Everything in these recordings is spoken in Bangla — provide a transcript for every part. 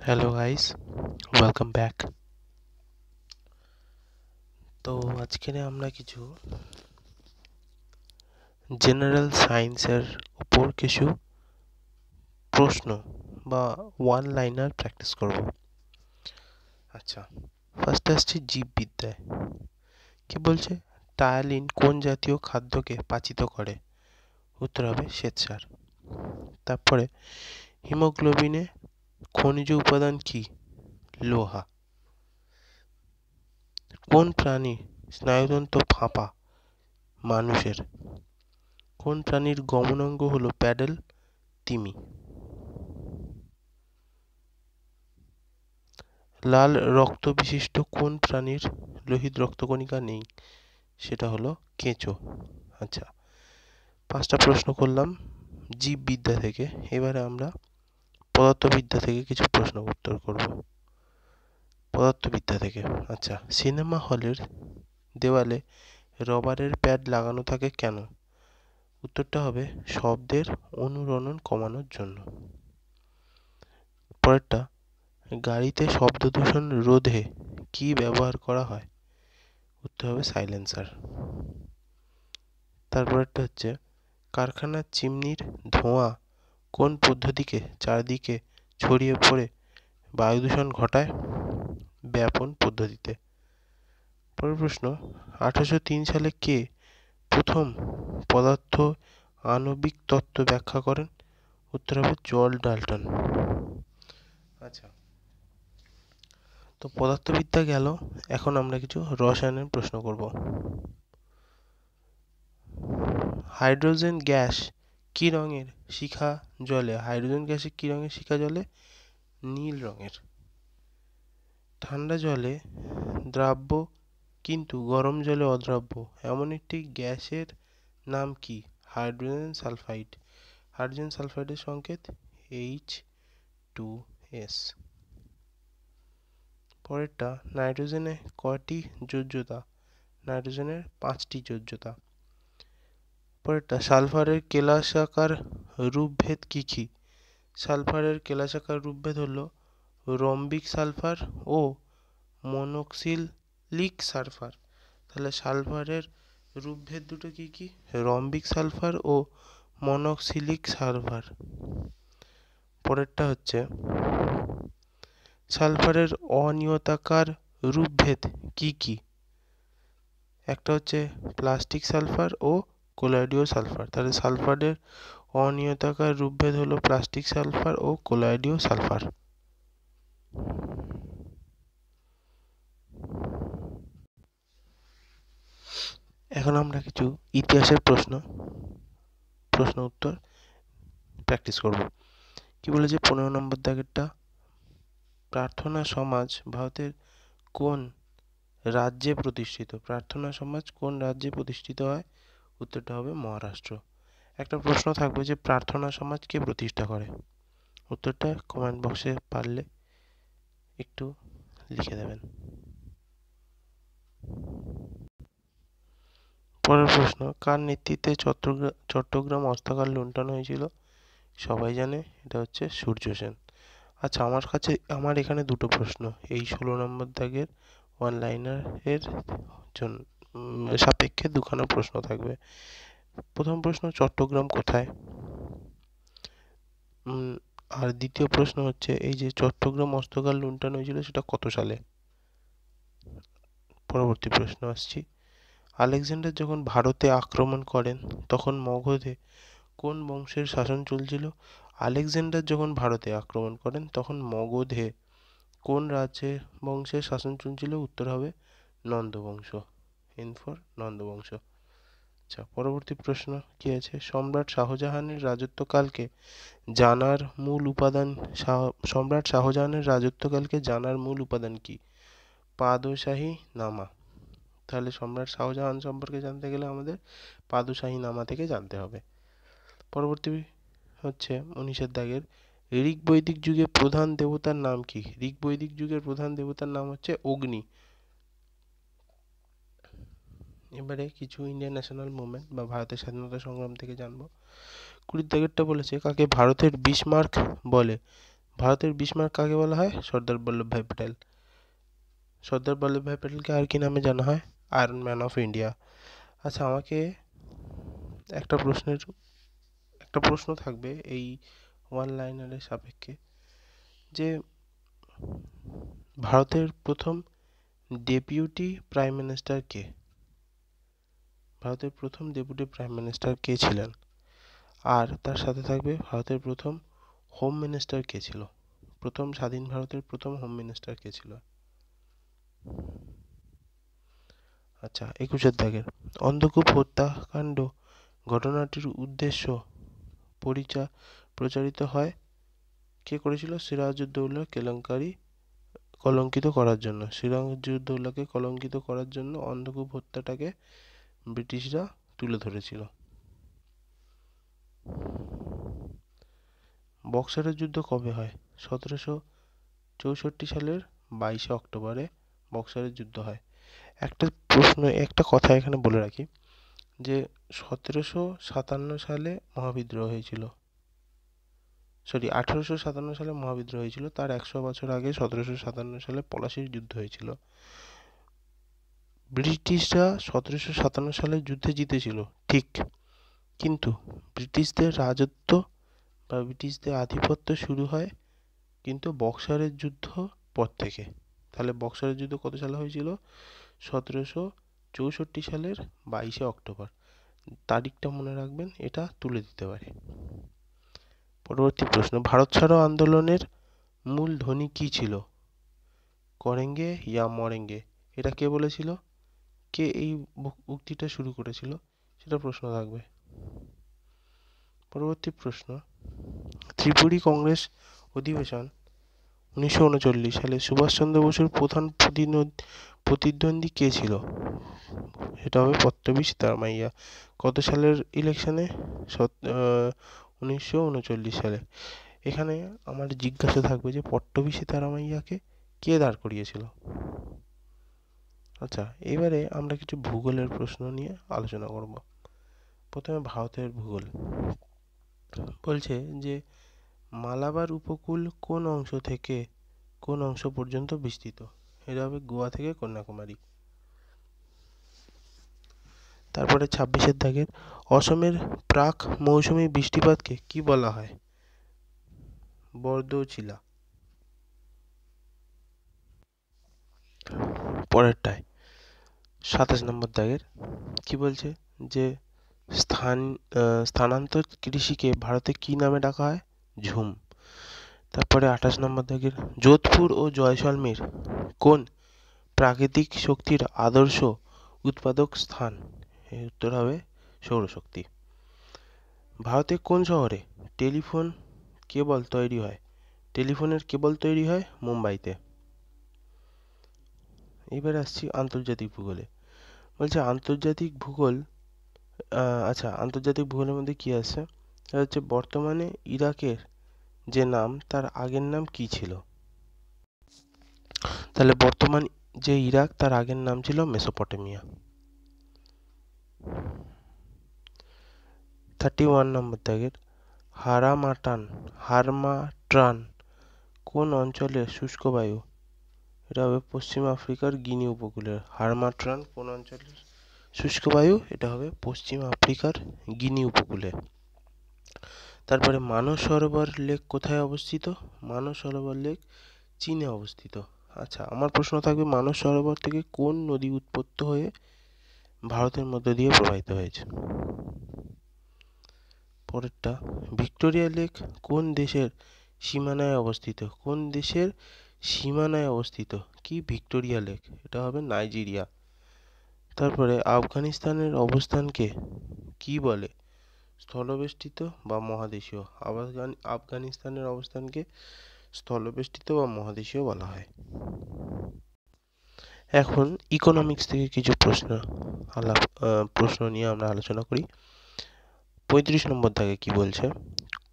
হ্যালো গাইস ওয়েলকাম ব্যাক তো আজকে আমরা কিছু জেনারেল সায়েন্সের উপর কিছু প্রশ্ন বা ওয়ান লাইনার প্র্যাকটিস করব। আচ্ছা ফার্স্ট আসছে জীববিদ্যায়। কি বলছে? টায়ালিন কোন জাতীয় খাদ্যকে পাচিত করে? উত্তর হবে শ্বেতসার। তারপরে হিমোগ্লোবিনে খনিজ উপাদান কি? লোহা। কোন প্রাণী স্নায়ুতন্ত্র ফাঁপা? মানুষের। কোন প্রাণীর গমনাঙ্গ হলো প্যাডেল? তিমি। লাল রক্ত বিশিষ্ট কোন প্রাণীর লোহিত রক্তকণিকা নেই? সেটা হলো কেঁচো। আচ্ছা পাঁচটা প্রশ্ন করলাম জীববিদ্যা থেকে। এবারে আমরা পদার্থবিদ্যা থেকে কিছু প্রশ্ন উত্তর করব। পদার্থবিদ্যা থেকে আচ্ছা। সিনেমা হলের দেওয়ালে রবারের প্যাড লাগানো থাকে কেন? উত্তরটা হবে শব্দের অনুরণন কমানোর জন্য। পরেরটা, গাড়িতে শব্দ দূষণ রোধে কি ব্যবহার করা হয়? উত্তর হবে সাইলেন্সার। তারপরেরটা হচ্ছে, কারখানার চিমনির ধোঁয়া কোন পদ্ধতিকে চারদিকে ছড়িয়ে পড়ে বায়ু দূষণ ঘটায়? ব্যাপন পদ্ধতিতে। পরের প্রশ্ন, আঠারোশো তিন সালে কে প্রথম পদার্থ আণবিক তত্ত্ব ব্যাখ্যা করেন? উত্তর হবে জল ডাল্টন। আচ্ছা। তো পদার্থবিদ্যা গেল, এখন আমরা কিছু রসায়নের প্রশ্ন করব। হাইড্রোজেন গ্যাস কি রঙের? শিখা জলে। হাইড্রোজেন গ্যাসে কি রঙের? শিখা জলে। নীল রঙের। ঠান্ডা জলে দ্রাব্য, কিন্তু গরম জলে অদ্রাব্য। এমন একটি গ্যাসের নাম কি? Hydrogen sulphide. হাইড্রোজেন সালফাইডের সংকেত এইচ টু এস পরেরটা নাইট্রোজেনে কয়টি যোজ্যতা? নাইট্রোজেনের পাঁচটি যোজ্যতা। পরেরটা সালফারের কেলাসাকার রূপভেদ কী কী? সালফারের কেলাসাকার রূপভেদ হলো রম্বিক সালফার ও মনোক্সিলিক সালফার। তাহলে সালফারের রূপভেদ দুটো কী কী? রম্বিক সালফার ও মনোক্সিলিক সালফার। পরেরটা হচ্ছে, সালফারের অনিয়তাকার রূপভেদ কী কী? একটা হচ্ছে প্লাস্টিক সালফার ও কোলাইডীয় সালফার। তাহলে সালফারের অনিয়তাকার রূপভেদ হলো প্লাস্টিক সালফার ও কোলাইডীয় সালফার। এখন আমরা কিছু ইতিহাসের প্রশ্ন প্রশ্ন উত্তর প্র্যাকটিস করব। কি বলেছে পনেরো নম্বর দাগেরটা? প্রার্থনা সমাজ ভারতের কোন রাজ্যে প্রতিষ্ঠিত? প্রার্থনা সমাজ কোন রাজ্যে প্রতিষ্ঠিত হয়? উত্তরটা হবে মহারাষ্ট্র। একটা প্রশ্ন থাকবে যে প্রার্থনা সমাজ কে প্রতিষ্ঠা করে? উত্তরটা কমেন্ট বক্সে পারলে একটু লিখে দেবেন। পরের প্রশ্ন, কার নেতৃত্বে চট্টগ্রাম চট্টগ্রাম অস্ত্রাগার লুণ্ঠন হয়েছিল? সবাই জানে, এটা হচ্ছে সূর্য সেন। আচ্ছা আমার কাছে, আমার এখানে দুটো প্রশ্ন, এই ষোলো নম্বর দাগের ওয়ান লাইনারের জন্য। সাপেক্ষে দুখানা প্রশ্ন থাকবে। প্রথম প্রশ্ন, চট্টগ্রাম কোথায়? আর দ্বিতীয় প্রশ্ন হচ্ছে, এই যে চট্টগ্রাম অস্ত্রগার লুণ্ঠন হয়েছিল, সেটা কত সালে? পরবর্তী প্রশ্ন আসছি। আলেকজান্ডার যখন ভারতে আক্রমণ করেন, তখন মগধে কোন বংশের শাসন চলছিল? আলেকজান্ডার যখন ভারতে আক্রমণ করেন, তখন মগধে কোন রাজ্যের বংশের শাসন চলছিল? উত্তর হবে নন্দবংশ। এন ফর নন্দবংশ আচ্ছা পরবর্তী প্রশ্ন কি আছে? সম্রাট শাহজাহানের রাজত্বকালকে জানার মূল উপাদান সম্রাট শাহজাহানের রাজত্বকালকে জানার মূল উপাদান কি? পাদশাহী নামা। তাহলে সম্রাট শাহজাহান সম্পর্কে জানতে গেলে আমাদের পাদশাহী নামা থেকে জানতে হবে। পরবর্তী হচ্ছে উনিশের দাগের। ঋক বৈদিক যুগে প্রধান দেবতার নাম কি? ঋক বৈদিক যুগের প্রধান দেবতার নাম হচ্ছে অগ্নি। এবারে কিছু ইন্ডিয়ান ন্যাশনাল মুভমেন্ট বা ভারতের স্বাধীনতা সংগ্রাম থেকে জানব। কুড়ির দাগেরটা বলেছে, কাকে? ভারতের বিসমার্ক বলে। ভারতের বিস্মার্ক কাকে বলা হয়? সর্দার বল্লভভাই প্যাটেল। সর্দার বল্লভভাই প্যাটেলকে আর কি নামে জানা হয়? আয়রন ম্যান অফ ইন্ডিয়া আচ্ছা আমাকে একটা প্রশ্নের, একটা প্রশ্ন থাকবে এই ওয়ান লাইনারের সাপেক্ষে। যে ভারতের প্রথম ডেপুটি প্রাইম মিনিস্টার কে? ভারতের প্রথম ডেপুটি প্রাইম মিনিস্টার কে ছিলেন? আর তার সাথে থাকবে ভারতের প্রথম হোম মিনিস্টার কে ছিল? প্রথম স্বাধীন ভারতের প্রথম হোম মিনিস্টার কে ছিল? আচ্ছা একুশের দাগের অন্ধকূপ হত্যাকাণ্ড ঘটনাটির উদ্দেশ্য পরিচা প্রচারিত হয় কে করেছিল? সিরাজউদ্দৌলা কেলেঙ্কারি কলঙ্কিত করার জন্য। সিরাজউদ্দৌলাকে কলঙ্কিত করার জন্য অন্ধকূপ হত্যাটাকে ব্রিটিশরা তুলে ধরেছিল। বক্সারের যুদ্ধ কবে হয়? সতেরোশো চৌষট্টি সালের বাইশে অক্টোবরে বক্সারের যুদ্ধ হয়। একটা প্রশ্ন, একটা কথা এখানে বলে রাখি, যে সতেরোশো সাতান্ন সালে মহাবিদ্রোহ হয়েছিল। সরি, আঠেরোশো সাতান্ন সালে মহাবিদ্রোহ হয়েছিল, তার একশো বছর আগে সতেরোশো সাতান্ন সালে পলাশির যুদ্ধ হয়েছিল। ব্রিটিশরা সতেরোশো সাতান্ন সালে যুদ্ধে জিতেছিল, ঠিক। কিন্তু ব্রিটিশদের রাজত্ব বা ব্রিটিশদের আধিপত্য শুরু হয় কিন্তু বক্সারের যুদ্ধ পর থেকে। তাহলে বক্সারের যুদ্ধ কত সালে হয়েছিল? সতেরোশো চৌষট্টি সালের বাইশে অক্টোবর। তারিখটা মনে রাখবেন, এটা তুলে দিতে পারে। পরবর্তী প্রশ্ন, ভারত ছাড়ো আন্দোলনের মূল ধ্বনি কী ছিল? করেঙ্গে, ইয়া মরেঙ্গে, এটা কে বলেছিল? কে এই উক্তিটা শুরু করেছিল সেটা প্রশ্ন থাকবে। পরবর্তী প্রশ্ন, ত্রিপুরী কংগ্রেস অধিবেশন উনিশশো উনচল্লিশ সালে সুভাষচন্দ্র বসুর প্রধান প্রতিদ্বন্দ্বী কে ছিল? সেটা হবে পট্টবী সীতারামাইয়া। কত সালের ইলেকশনে? উনিশশো উনচল্লিশ সালে। এখানে আমার জিজ্ঞাসা থাকবে যে পট্টবী সীতারামাইয়াকে কে দাঁড় করিয়েছিল? আচ্ছা এবারে আমরা কিছু ভূগোলের প্রশ্ন নিয়ে আলোচনা করব। প্রথমে ভারতের ভূগোল। বলছে যে, মালাবার উপকূল কোন অংশ থেকে কোন অংশ পর্যন্ত বিস্তৃত? এটা হবে গোয়া থেকে কন্যাকুমারী। তারপরে ছাব্বিশের দাগের অসমের প্রাক মৌসুমি বৃষ্টিপাতকে কি বলা হয়? বর্দচিলা পরেরটায় সাতাশ নম্বর দাগের। কি বলছে? যে স্থান স্থানান্তর কৃষিকে ভারতে কি নামে ডাকা হয়? ঝুম। তারপরে আঠাশ নম্বর দাগের, যোধপুর ও জয়সলমীর কোন প্রাকৃতিক শক্তির আদর্শ উৎপাদক স্থান? এর উত্তর হবে সৌরশক্তি। ভারতে কোন শহরে টেলিফোন কেবল তৈরি হয়? টেলিফোনের কেবল তৈরি হয় মুম্বাইতে। এবার আসছি আন্তর্জাতিক ভূগোলে। বলছে আন্তর্জাতিক ভূগোল আচ্ছা আন্তর্জাতিক ভূগোলের মধ্যে কী আছে? হচ্ছে বর্তমানে ইরাকের যে নাম, তার আগের নাম কি ছিল? তাহলে বর্তমান যে ইরাক, তার আগের নাম ছিল মেসোপটেমিয়া। থার্টি ওয়ান নম্বর দাগের হারামাটান, হারমাট্রান কোন অঞ্চলের শুষ্ক বায়ু এটা হবে পশ্চিম আফ্রিকার গিনি উপকূলের হারমাট্রান কোন অঞ্চলের শুষ্ক বায়ু, এটা হবে পশ্চিম আফ্রিকার গিনি উপকূলে। তারপরে মানস সরোবর লেক কোথায় অবস্থিত? মানস সরোবর লেক চীনে অবস্থিত। আচ্ছা আমার প্রশ্ন থাকবে মানস সরোবর থেকে কোন নদী উৎপত্তি হয়ে ভারতের মধ্য দিয়ে প্রবাহিত হয়েছে? পরেরটা, ভিক্টোরিয়া লেক কোন দেশের সীমানায় অবস্থিত? কোন দেশের সীমানায় অবস্থিত। কি ভিক্টোরিয়া লেক? এটা হবে নাইজেরিয়া। তারপরে আফগানিস্তানের অবস্থানকে কি বলে? স্থলবেষ্টিত বা মহাদেশীয়? আফগান আফগানিস্তানের অবস্থানকে স্থলবেষ্টিত বা মহাদেশীয় বলা হয়। এখন ইকোনমিক্স থেকে কিছু প্রশ্ন আলাপ প্রশ্ন নিয়ে আমরা আলোচনা করি। পঁয়ত্রিশ নম্বর দাগে কি বলছে?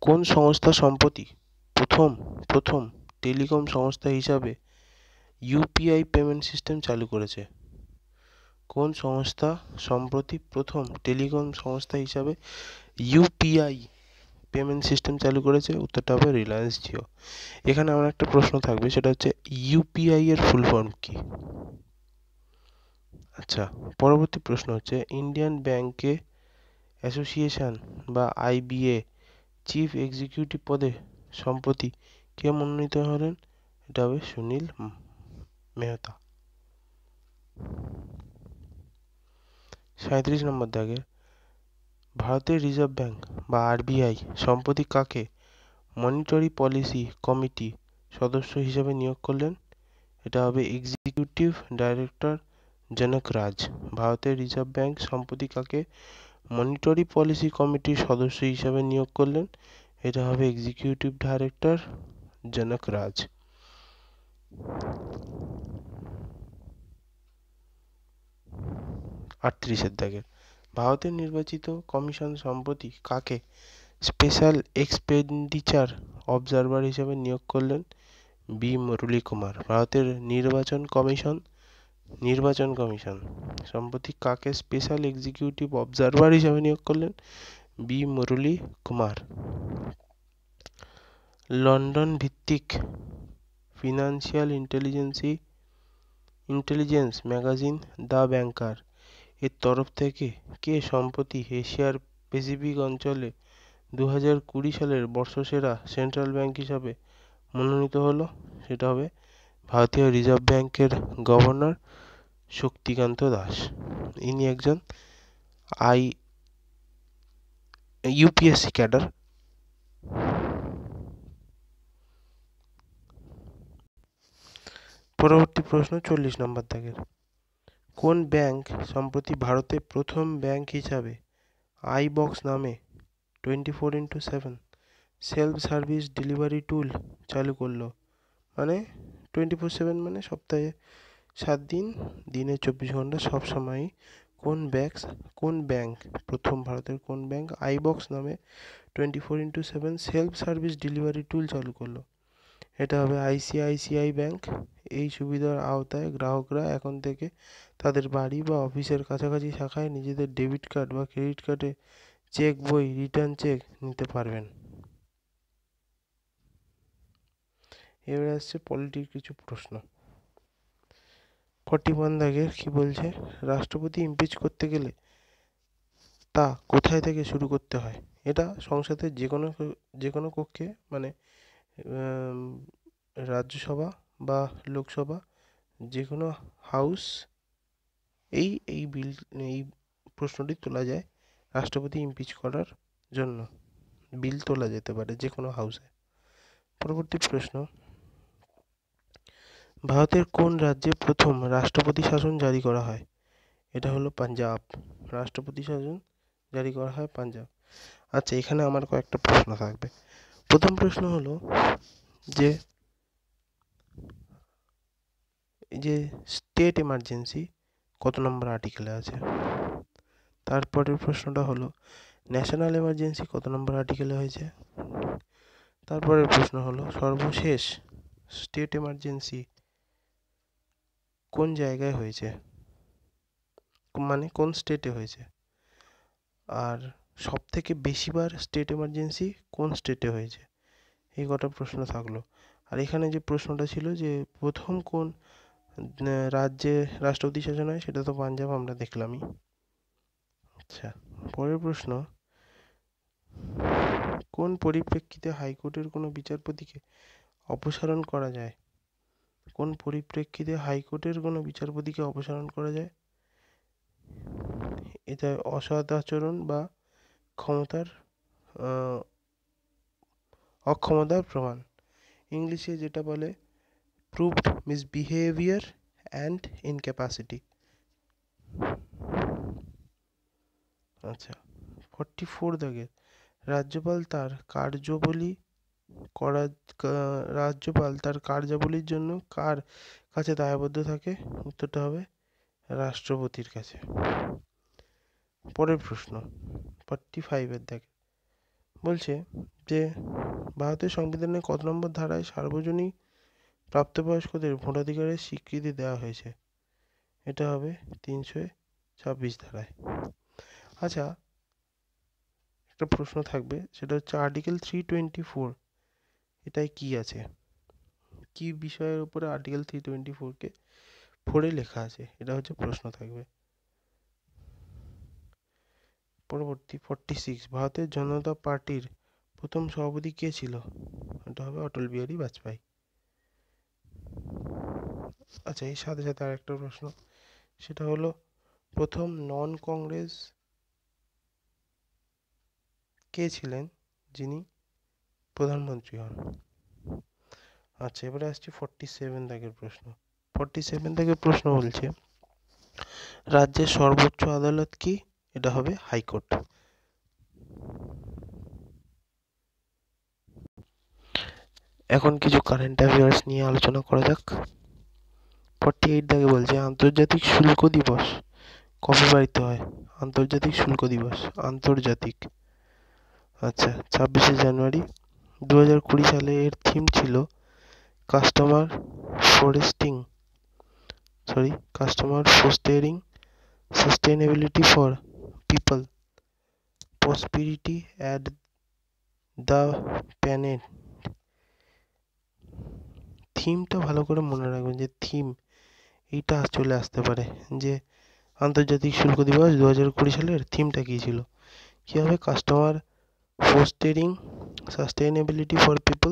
কোন সংস্থা সম্প্রতি প্রথম প্রথম টেলিকম সংস্থা হিসাবে ইউপিআই পেমেন্ট সিস্টেম চালু করেছে। কোন সংস্থা? সম্প্রতি প্রথম টেলিকম সংস্থা হিসাবে ইউপিআই পেমেন্ট সিস্টেম চালু করেছে। উত্তরটা হবে রিলায়েন্স জিও। এখানে আমার একটা প্রশ্ন থাকবে, সেটা হচ্ছে ইউপিআই এর ফুল ফর্ম কি? আচ্ছা পরবর্তী প্রশ্ন হচ্ছে, ইন্ডিয়ান ব্যাংকে অ্যাসোসিয়েশন বা আইবিএ চিফ এক্সিকিউটিভ পদে সম্প্রতি কে মনোনীত হলেন এটা হবে সুনীল মেহতা। সাঁত্রিশ নম্বর দাগে, ভারতের রিজার্ভ ব্যাঙ্ক বা আরবিআই সম্প্রতি কাকে মনিটরি পলিসি কমিটি সদস্য হিসেবে নিয়োগ করলেন? এটা হবে এক্সিকিউটিভ ডাইরেক্টর জনক রাজ। ভারতের রিজার্ভ ব্যাঙ্ক সম্প্রতি কাকে মনিটরি পলিসি কমিটির সদস্য হিসেবে নিয়োগ করলেন? এটা হবে এক্সিকিউটিভ ডাইরেক্টর জনক রাজ। আটত্রিশের দাগের ভারতের নির্বাচিত কমিশন সম্প্রতি কাকে স্পেশাল এক্সপেন্ডিচার অবজারভার হিসেবে নিয়োগ করলেন? বি মুরলী কুমার ভারতের নির্বাচন কমিশন নির্বাচন কমিশন সম্প্রতি কাকে স্পেশাল এক্সিকিউটিভ অবজারভার হিসেবে নিয়োগ করলেন? বি মুরলী কুমার লন্ডন ভিত্তিক financial intelligence, intelligence magazine, the banker. এর তরফ থেকে কে সম্প্রতি এশিয়ার প্যাসিফিক অঞ্চলে দু হাজার কুড়ি সালের বর্ষসেরা সেন্ট্রাল ব্যাংক হিসাবে মনোনীত হলো? সেটা হবে ভারতীয় রিজার্ভ ব্যাংকের গভর্নর শক্তিকান্ত দাস। ইনি একজন আই ইউপিএসসি ক্যাডার। পরবর্তী প্রশ্ন চল্লিশ নম্বর দাগের। কোন ব্যাংক সম্প্রতি ভারতে প্রথম ব্যাংক হিসাবে আই বক্স নামে twenty four into seven self service delivery tool চালু করল? মানে টোয়েন্টি ফোর সেভেন মানে সপ্তাহে সাত দিন, দিনে চব্বিশ ঘণ্টা সব সময়ই কোন ব্যাংক কোন ব্যাংক, প্রথম ভারতের কোন ব্যাংক আইবক্স নামে twenty four into seven self service delivery tool চালু করল? এটা হবে আইসিআইসিআই ব্যাংক। এই সুবিধার আওতায় গ্রাহকরা এখন থেকে তাদের বাড়ি বা অফিসের কাছাকাছি শাখায় নিজেদের ডেবিট কার্ড বা ক্রেডিট কার্ডে চেক বই, রিটার্ন চেক নিতে পারবেন। এবারে আসছে পলিটির কিছু প্রশ্ন। ফর্টি ওয়ান দাগের কী বলছে? রাষ্ট্রপতি ইমপিচ করতে গেলে তা কোথায় থেকে শুরু করতে হয়? এটা সংসদের যে কোনো যে কোনো কক্ষে মানে রাজ্যসভা বা লোকসভা যে কোনো হাউস, এই এই বিল, এই প্রশ্নটি তোলা যায় রাষ্ট্রপতি ইমপিচ করার জন্য। বিল তোলা যেতে পারে যে কোনো হাউসে পরবর্তী প্রশ্ন। ভারতের কোন রাজ্যে প্রথম রাষ্ট্রপতি শাসন জারি করা হয়? এটা হলো পাঞ্জাব। রাষ্ট্রপতি শাসন জারি করা হয় পাঞ্জাব। আচ্ছা এখানে আমার কয়েকটা প্রশ্ন থাকবে। প্রথম প্রশ্ন হলো যে যে স্টেট এমার্জেন্সি কত নম্বর আর্টিকেলে আছে? তারপরের প্রশ্নটা হলো ন্যাশনাল এমার্জেন্সি কত নম্বর আর্টিকেলে হয়েছে? তারপরের প্রশ্ন হলো, সর্বশেষ স্টেট এমার্জেন্সি কোন জায়গায় হয়েছে? মানে কোন স্টেটে হয়েছে? আর সব থেকে বেশিবার স্টেট এমার্জেন্সি কোন স্টেটে হয়েছে? এই কটা প্রশ্ন থাকল। আর এখানে যে প্রশ্নটা ছিল যে প্রথম কোন রাজ্যে রাষ্ট্রপতি শাসন হয় সেটা তো পাঞ্জাব আমরা দেখলামই। আচ্ছা পরের প্রশ্ন, কোন পরিপ্রেক্ষিতে হাইকোর্টের কোনো বিচারপতিকে অপসারণ করা যায়? কোন পরিপ্রেক্ষিতে হাইকোর্টের কোনো বিচারপতিকে অপসারণ করা যায়? এটা অসৎ আচরণ বা ক্ষমতার অক্ষমতার প্রমাণ। ইংলিশে যেটা বলে প্রুভড মিসবিহেভিয়ার অ্যান্ড ইনক্যাপাসিটি আচ্ছা ফর্টি ফোর দাগের রাজ্যপাল তার কার্যবলী করা রাজ্যপাল তার কার্যাবলীর জন্য কার কাছে দায়বদ্ধ থাকে? উত্তরটা হবে রাষ্ট্রপতির কাছে। পরের প্রশ্ন ফর্টি ফাইভের দেখে। বলছে যে, ভারতের সংবিধানের কত নম্বর ধারায় সার্বজনীন প্রাপ্তবয়স্কদের ভোটাধিকারের স্বীকৃতি দেওয়া হয়েছে? এটা হবে তিনশো ছাব্বিশ ধারায়। আচ্ছা একটা প্রশ্ন থাকবে, সেটা হচ্ছে আর্টিকেল থ্রি টোয়েন্টি ফোর এটাই কি আছে? কি বিষয়ের উপরে আর্টিকেল থ্রি টোয়েন্টি ফোরকে ফোরে লেখা আছে? এটা হচ্ছে প্রশ্ন থাকবে। পরবর্তী ফর্টি সিক্স ভারতের জনতা পার্টির প্রথম সভাপতি কে ছিল? এটা হবে অটল বিহারী বাজপেয়ী। আচ্ছা এর সাথে সাথে আরেকটা প্রশ্ন। সেটা হলো, প্রথম নন কংগ্রেস কে ছিলেন যিনি প্রধানমন্ত্রী হন? আচ্ছা এবারে আসছি ফর্টি সেভেন দাগের প্রশ্ন। ফর্টি সেভেন দাগের প্রশ্ন বলছে, রাজ্যের সর্বোচ্চ আদালত কি এটা হবে হাইকোর্ট এখন কিছু কারেন্ট অ্যাফেয়ার্স নিয়ে আলোচনা করা যাক। ফর্টি এইট দাগে বলছে, আন্তর্জাতিক শুল্ক দিবস কবে পালিত হয়? আন্তর্জাতিক শুল্ক দিবস, আন্তর্জাতিক। আচ্ছা ছাব্বিশে জানুয়ারি দু হাজার কুড়ি সালে এর থিম ছিল customer foresting sorry customer fostering sustainability for people prosperity at the planet থিমটা ভালো করে মনে রাখবেন যে থিম এইটা চলে আসতে পারে, যে আন্তর্জাতিক শুল্ক দিবস দু হাজার কুড়ি সালের থিমটা কী ছিল? কী হবে customer fostering sustainability for people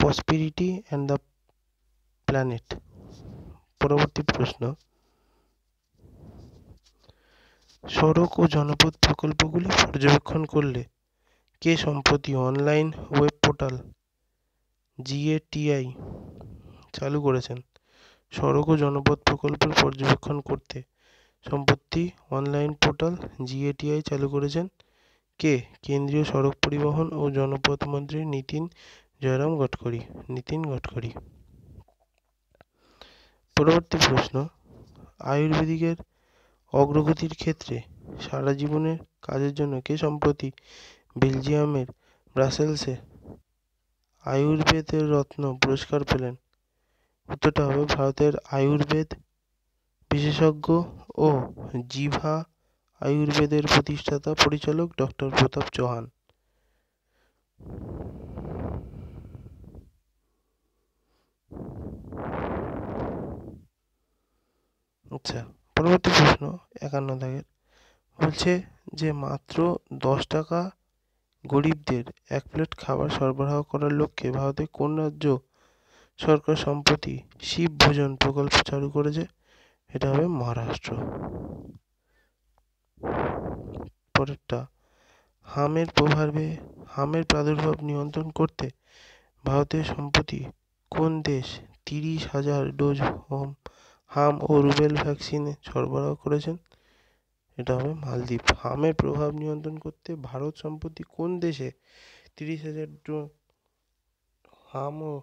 prosperity and the planet পরবর্তী প্রশ্ন সড়ক ও জনপথ প্রকল্পগুলি পর্যবেক্ষণ করলে কে সম্প্রতি অনলাইন ওয়েব পোর্টাল জিএটিআই চালু করেছেন? সড়ক ও জনপথ প্রকল্পের পর্যবেক্ষণ করতে সম্প্রতি অনলাইন পোর্টাল জিএটিআই চালু করেছেন কে? কেন্দ্রীয় সড়ক পরিবহন ও জনপথ মন্ত্রী নীতিন জয়রাম গডকরি। নীতিন গডকরি। পরবর্তী প্রশ্ন, আয়ুর্বেদিকের অগ্রগতির ক্ষেত্রে সারা জীবনের কাজের জন্য কে সম্প্রতি বেলজিয়ামের ব্রাসেলসে আয়ুর্বেদের রত্ন পুরস্কার পেলেন? উত্তরটা হবে ভারতের আয়ুর্বেদ বিশেষজ্ঞ ও জিভা আয়ুর্বেদের প্রতিষ্ঠাতা পরিচালক ডক্টর প্রতাপ চৌহান। আচ্ছা পরবর্তী প্রশ্ন একান্ন দাগের। বলছে যে মাত্র দশ টাকা গরিবদের এক প্লেট খাবার সরবরাহ করার লক্ষ্যে ভারতের কোন রাজ্য সরকার সম্প্রতি শিব ভোজন প্রকল্প চালু করেছে? এটা হবে মহারাষ্ট্র। পরেরটা, হামের প্রভাবে, হামের প্রাদুর্ভাব নিয়ন্ত্রণ করতে ভারতের সম্প্রতি কোন দেশ তিরিশ হাজার ডোজ হোম হাম ও রুবেল ভ্যাকসিন সরবরাহ করেছেন। এটা হবে মালদ্বীপ। হামের প্রভাব নিয়ন্ত্রণ করতে ভারত সম্প্রতি কোন দেশে তিরিশ হাজার ডোজ হাম ও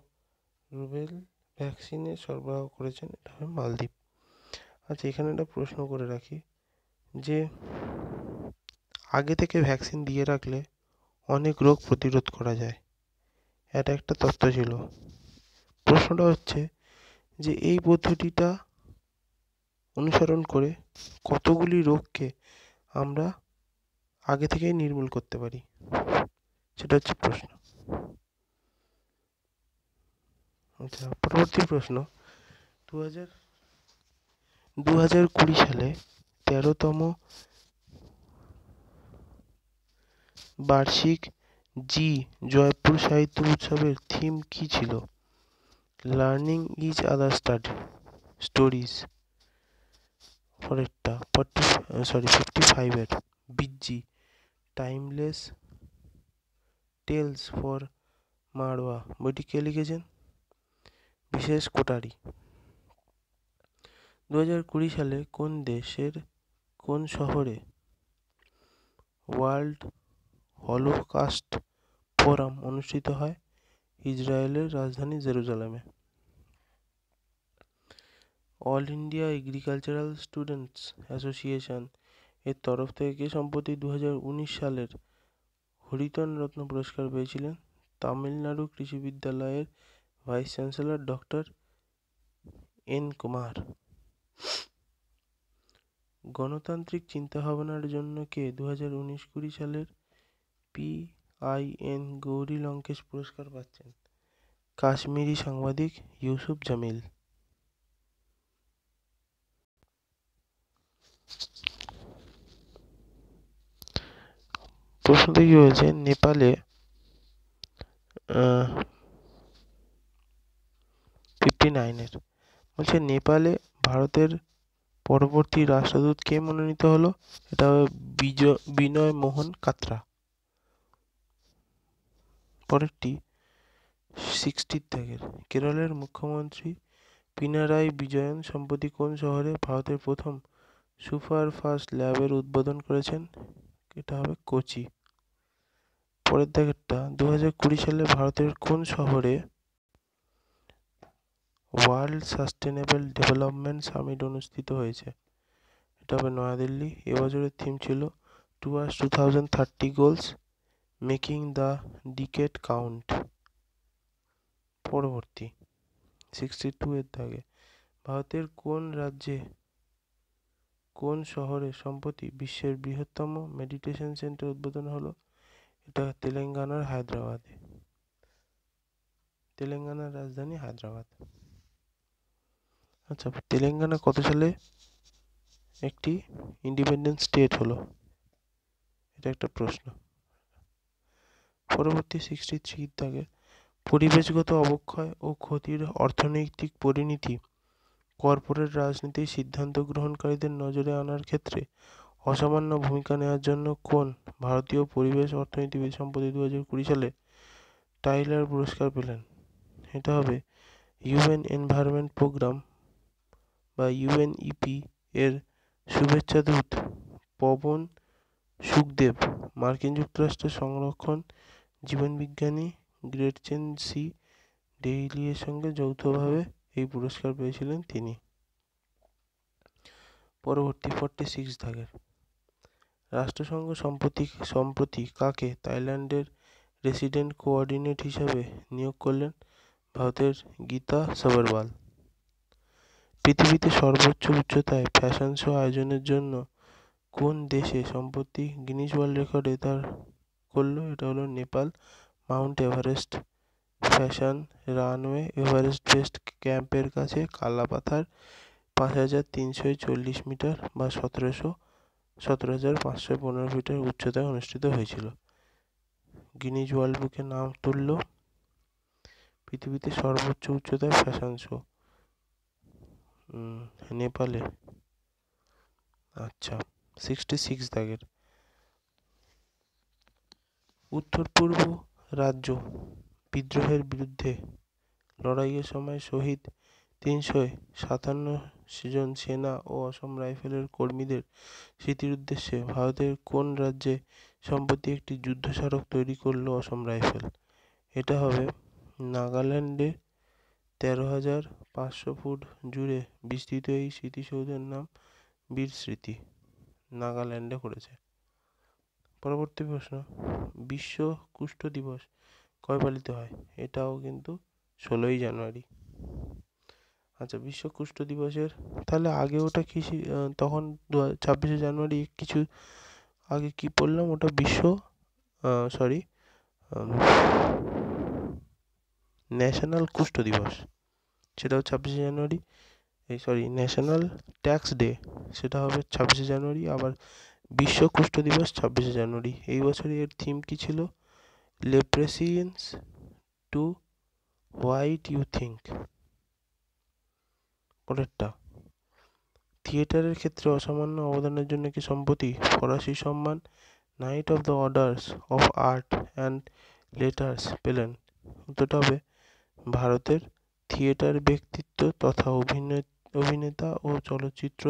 রুবেল ভ্যাকসিনের সরবরাহ করেছেন? এটা হবে মালদ্বীপ। আচ্ছা এখানে একটা প্রশ্ন করে রাখি যে, আগে থেকে ভ্যাকসিন দিয়ে রাখলে অনেক রোগ প্রতিরোধ করা যায়। এটা একটা তত্ত্ব ছিল। প্রশ্নটা হচ্ছে যে, এই পদ্ধতিটা অনুসরণ করে কতগুলি রোগকে আমরা আগে থেকেই নির্মূল করতে পারি? সেটা হচ্ছে প্রশ্ন। আচ্ছা পরবর্তী প্রশ্ন। দু হাজার দু হাজার কুড়ি সালে তেরোতম বার্ষিক জি জয়পুর সাহিত্য উৎসবের থিম কী ছিল? Learning is other study stories পরেরটা ফর্টি সরি ফিফটি ফাইভের বিজি টাইমলেস টেলস ফর মারওয়া। বইটি কে লিখেছেন? বিশেষ কোটারি। দু হাজার কুড়ি সালে কোন দেশের, কোন শহরে ওয়ার্ল্ড হলোকাস্ট ফোরাম অনুষ্ঠিত হয়? ইসরায়েলের রাজধানী জেরুজালেমে। All India agricultural students association এর তরফ থেকে সম্প্রতি দু হাজার উনিশ সালের হরিতন রত্ন পুরস্কার পেয়েছিলেন তামিলনাড়ু কৃষি বিদ্যালয়ের vice chancellor doctor N Kumar. গণতান্ত্রিক চিন্তাভাবনার জন্য কে দু হাজার উনিশ কুড়ি সালের P I N Gauri Lankesh পুরস্কার পাচ্ছেন? কাশ্মীরি সাংবাদিক ইউসুফ জামিল। প্রশ্নতে কি হয়েছে, নেপালে ফিফটি নাইনের বলছে, নেপালে ভারতের পরবর্তী রাষ্ট্রদূত কে মনোনীত হলো? এটা হবে বিজয় বিনয় মোহন কাত্রা। পরেরটি সিক্সটির দাগের কেরলের মুখ্যমন্ত্রী পিনারাই বিজয়ন সম্প্রতি কোন শহরে ভারতের প্রথম সুপারফাস্ট ল্যাবের উদ্বোধন করেছেন? এটা হবে কোচি। পরের দাগেরটা দু হাজার কুড়ি সালে ভারতের কোন শহরে ওয়ার্ল্ড সাস্টেনেবল ডেভেলপমেন্ট সামিট অনুষ্ঠিত হয়েছে? এটা হবে নয়াদিল্লি। এবছরের থিম ছিল towards two thousand thirty goals making the decade count. পরবর্তী সিক্সটি টু এর দাগে, ভারতের কোন রাজ্যে কোন শহরে সম্প্রতি বিশ্বের বৃহত্তম মেডিটেশন সেন্টার উদ্বোধন হলো? এটা তেলেঙ্গানার হায়দ্রাবাদে। তেলেঙ্গানার রাজধানী হায়দ্রাবাদ। আচ্ছা তেলেঙ্গানা কত সালে একটি ইন্ডিপেন্ডেন্ট স্টেট হলো? এটা একটা প্রশ্ন। পরবর্তী সিক্সটি থ্রি দাগের পরিবেশগত অবক্ষয় ও ক্ষতির অর্থনৈতিক পরিণতি, কর্পোরেট রাজনীতির সিদ্ধান্ত গ্রহণকারীদের নজরে আনার ক্ষেত্রে অসামান্য ভূমিকা নেওয়ার জন্য কোন ভারতীয় পরিবেশ অর্থনীতিবিদ সম্প্রতি দু হাজার কুড়ি সালে টাইলার পুরস্কার পেলেন? এটা হবে। ইউএন এনভায়রনমেন্ট প্রোগ্রাম বা ইউএনইপি এর শুভেচ্ছা দূত পবন সুখদেব, মার্কিন যুক্তরাষ্ট্রের সংরক্ষণ জীবনবিজ্ঞানী গ্রেটচেন সি ডেইলিয়ের সঙ্গে যৌথভাবে এই পুরস্কার পেয়েছিলেন তিনি। পরবর্তী ফর্টি সিক্স দাগের রাষ্ট্রসংঘ সম্প্রতি সম্প্রতি কাকে থাইল্যান্ডের রেসিডেন্ট কোঅর্ডিনেট হিসাবে নিয়োগ করলেন? ভারতের গীতা সবরওয়াল। পৃথিবীতে সর্বোচ্চ উচ্চতায় ফ্যাশন শো আয়োজনের জন্য কোন দেশে সম্প্রতি গিনিস ওয়ার্ল্ড রেকর্ডে তার করল? এটা হলো Nepal, mount Everest fashion runway Everest base ক্যাম্পের কাছে কালাপাথার পাঁচ হাজার তিনশো চল্লিশ মিটার বা সতেরোশো সতেরো হাজার পাঁচশো পনেরো মিটার উচ্চতায় অনুষ্ঠিত হয়েছিল। গিনিজ ওয়ার্ল্ড বুকে নাম তুলল পৃথিবীতে সর্বোচ্চ উচ্চতায় ফ্যাশন শো। নেপালে। আচ্ছা সিক্সটি সিক্স দাগের। উত্তর পূর্ব রাজ্য বিদ্রোহের বিরুদ্ধে লড়াইয়ের সময় শহীদ তিনশো সাতান্ন জন সেনা ও অসম রাইফেলের কর্মীদের স্মৃতির উদ্দেশ্যে ভারতের কোন রাজ্যে সম্প্রতি একটি যুদ্ধ স্মারক তৈরি করল অসম রাইফেল? এটা হবে নাগাল্যান্ডে তেরো হাজার পাঁচশো ফুট জুড়ে বিস্তৃত এই স্মৃতিসৌধের নাম বীর স্মৃতি। নাগাল্যান্ডে করেছে পরবর্তী প্রশ্ন, বিশ্ব কুষ্ঠ দিবস কবে পালিত হয়? এটাও কিন্তু ষোলোই জানুয়ারি। আচ্ছা বিশ্ব কুষ্ঠ দিবসের, তাহলে আগে ওটা কি তখন দু ছাব্বিশে জানুয়ারি কিছু আগে কি পড়লাম? ওটা বিশ্ব সরি ন্যাশনাল কুষ্ঠ দিবস। সেটাও ছাব্বিশে জানুয়ারি, এই সরি ন্যাশনাল ট্যাক্স ডে সেটা হবে ছাব্বিশে জানুয়ারি, আবার বিশ্ব কুষ্ঠ দিবস ছাব্বিশে জানুয়ারি। এই বছরে এর থিম কী ছিল? লেপ্রেসিয়েন্স টু হোয়াইট ইউ থিঙ্ক পরেরটা থিয়েটারের ক্ষেত্রে অসামান্য অবদানের জন্য কি সম্প্রতি ফরাসি সম্মান knight of the orders of art and letters পেলেন? উত্তরটা হবে, ভারতের থিয়েটার ব্যক্তিত্ব তথা অভিনেতা ও চলচ্চিত্র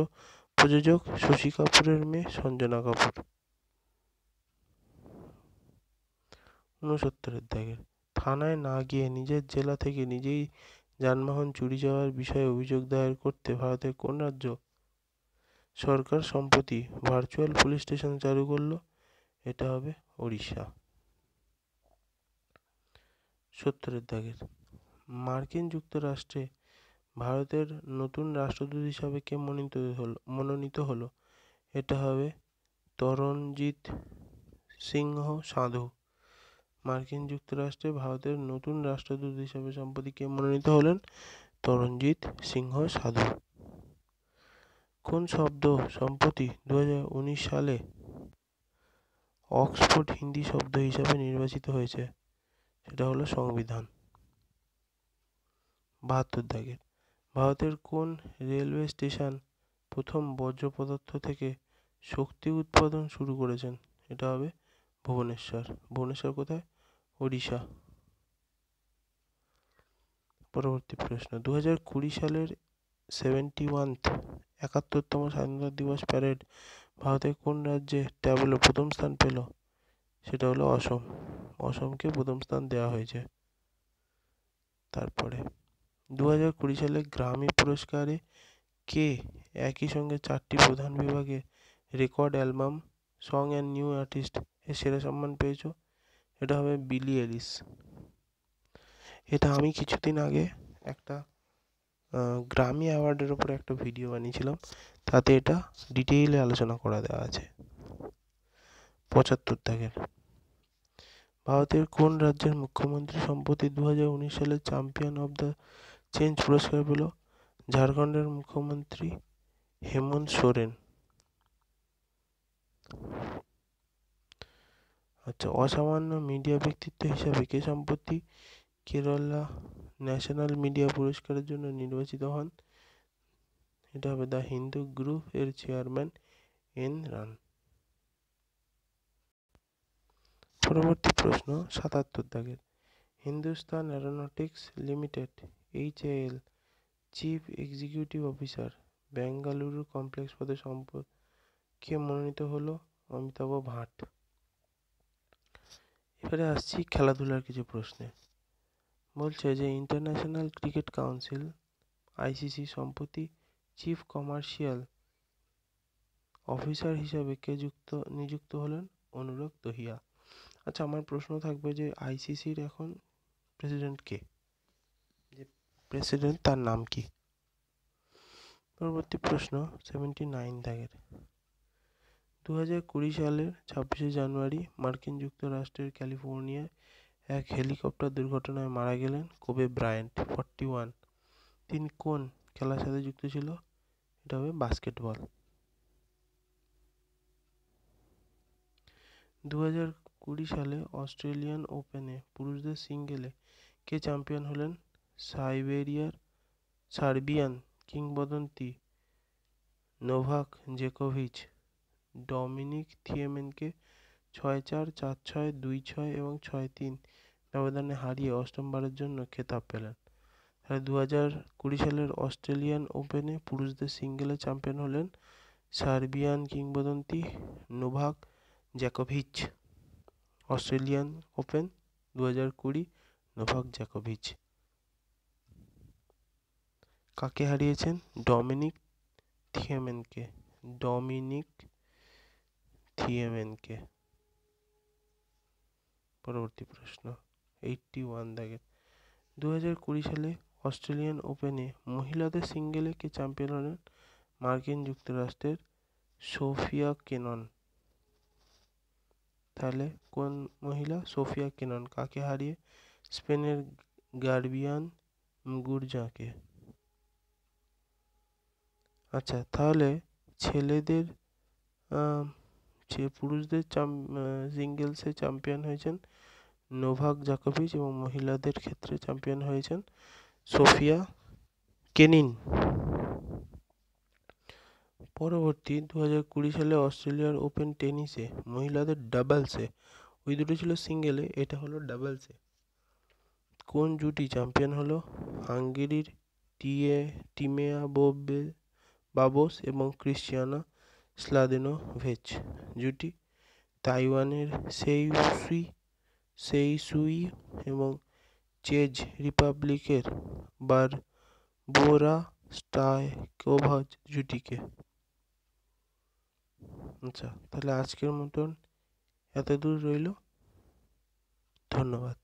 প্রযোজক শশী কাপুরের মেয়ে সঞ্জনা কাপুর। ঊনসত্তরের দাগের থানায় না গিয়ে নিজের জেলা থেকে নিজেই যানবাহন চুরি যাওয়ার বিষয়ে অভিযোগ দায়ের করতে ভারতের কোন রাজ্য সরকার সম্প্রতি ভার্চুয়াল পুলিশ স্টেশন চালু করল? এটা হবে ওড়িশা। সত্তরের দাগের। মার্কিন যুক্তরাষ্ট্রে ভারতের নতুন রাষ্ট্রদূত হিসাবে কে মনোনীত হলো মনোনীত হলো? এটা হবে তরণজিৎ সিংহ সাধু। মার্কিন যুক্তরাষ্ট্রে ভারতের নতুন রাষ্ট্রদূত হিসেবে সম্প্রতি কে মনোনীত হলেন তরণজিৎ সিংহ সাধু। কোন শব্দ সম্প্রতি দু হাজার উনিশ সালে অক্সফোর্ড হিন্দি শব্দ হিসাবে নির্বাচিত হয়েছে? সেটা হলো সংবিধান। বাহাত্তর দাগের। ভারতের কোন রেলওয়ে স্টেশন প্রথম বর্জ্য পদার্থ থেকে শক্তি উৎপাদন শুরু করেছেন? এটা হবে ভুবনেশ্বর। ভুবনেশ্বর কোথায়? ওড়িশা। পরবর্তী প্রশ্ন দু হাজার কুড়ি সালের সেভেন্টি ওয়ানথ একাত্তরতম স্বাধীনতা দিবস প্যারেড ভারতের কোন রাজ্যে ট্যাবলো প্রথম স্থান পেল? সেটা হলো অসম। অসমকে প্রথম স্থান দেওয়া হয়েছে। তারপরে দু হাজার কুড়ি সালে গ্রামী পুরস্কারে কে একই সঙ্গে চারটি প্রধান বিভাগে record album song and new artist এর সেরা সম্মান পেয়েছ? এটা হবে বিলি এলিস। এটা আমি কিছুদিন আগে একটা গ্রামি অ্যাওয়ার্ডের ওপরে একটা ভিডিও বানিয়েছিলাম। তাতে এটা ডিটেইলে আলোচনা করা দেওয়া আছে। পঁচাত্তর দাগের। ভারতের কোন রাজ্যের মুখ্যমন্ত্রী সম্প্রতি দু উনিশ সালে চ্যাম্পিয়ন অব দ্য চেঞ্জ পুরস্কার পেল? ঝাড়খণ্ডের মুখ্যমন্ত্রী হেমন্ত সোরেন। আচ্ছা অসামান্য মিডিয়া ব্যক্তিত্ব হিসাবে কে সম্প্রতি কেরালা ন্যাশনাল মিডিয়া পুরস্কারের জন্য নির্বাচিত হন? এটা হবে দ্য হিন্দু গ্রুপ এর চেয়ারম্যান এন রান পরবর্তী প্রশ্ন, সাতাত্তর দাগের। Hindustan aeronautics limited H L chief executive officer Bengaluru complex পদে সম্পদ কে মনোনীত হলো অমিতাভ ভাট। এবারে আসছি খেলাধুলার কিছু প্রশ্নে। বলছে যে ইন্টারন্যাশনাল ক্রিকেট কাউন্সিল আইসিসি সম্প্রতি চিফ কমার্শিয়াল অফিসার হিসাবে কে যুক্ত, নিযুক্ত হলেন? অনুরাগ দহিয়া আচ্ছা আমার প্রশ্ন থাকবে যে আইসিসির এখন প্রেসিডেন্ট কে? যে প্রেসিডেন্ট তার নাম কি? পরবর্তী প্রশ্ন সেভেন্টি নাইন দাগের। দু হাজার কুড়ি সালের ছাব্বিশে জানুয়ারি মার্কিন যুক্তরাষ্ট্রের ক্যালিফোর্নিয়ায় এক হেলিকপ্টার দুর্ঘটনায় মারা গেলেন কোবে ব্রায়েন্ট, ফর্টি ওয়ান। তিনি কোন খেলার সাথে যুক্ত ছিল? এটা হবে বাস্কেটবল। দু হাজার কুড়ি সালে অস্ট্রেলিয়ান ওপেনে পুরুষদের সিঙ্গেলে কে চ্যাম্পিয়ন হলেন? সাইবেরিয়ার সার্বিয়ান কিংবদন্তি নোভাক জেকোভিচ। ডমিনিক থিয়েমেনকে ছয় চার চার ছয়, দুই ছয় এবং ছয় তিন ব্যবধানে হারিয়ে অষ্টমবারের জন্য খেতাব পেলেন। তাহলে দু হাজার কুড়ি সালের অস্ট্রেলিয়ান ওপেনে পুরুষদের সিঙ্গেলে চ্যাম্পিয়ন হলেন সার্বিয়ান কিংবদন্তি নোভাক জ্যাকোভিচ। অস্ট্রেলিয়ান ওপেন দু হাজার কুড়ি নোভাক জ্যাকোভিচ। কাকে হারিয়েছেন? ডমিনিক থিয়েমেনকে। ডমিনিক থিয়েমেনকে পরবর্তী প্রশ্ন এইটটি ওয়ান দাগের দু হাজার কুড়ি সালে অস্ট্রেলিয়ান ওপেনে মহিলাদের সিঙ্গেলে কে চ্যাম্পিয়ন হলেন? মার্কিন যুক্তরাষ্ট্রের সোফিয়া কেনন। তাহলে কোন মহিলা? Sofia Kenin. কাকে হারিয়ে স্পেনের গার্বিয়ান মুগুরজাকে? আচ্ছা তাহলে ছেলেদের যে পুরুষদের সিঙ্গেলসে চ্যাম্পিয়ন হয়েছেন নোভাক জাকোভিচ এবং মহিলাদের ক্ষেত্রে চ্যাম্পিয়ন হয়েছেন সোফিয়া কেনিন। পরবর্তী দু হাজার কুড়ি সালে অস্ট্রেলিয়ার ওপেন টেনিসে মহিলাদের ডাবলসে, ওই দুটো ছিল সিঙ্গেলে এটা হলো ডাবলসে। কোন জুটি চ্যাম্পিয়ন হলো? হাঙ্গেরির টিয়ে, টিমেয়া বোবে, বাবোস এবং ক্রিশ্চিয়ানা স্লাদেনোভেচ জুটি তাইওয়ানের সেইসুই সেইসুই এবং চেজ রিপাবলিকের বারবোরা স্টাইকোভা জুটিকে। আচ্ছা তাহলে আজকের মতন এত দূর রইল। ধন্যবাদ।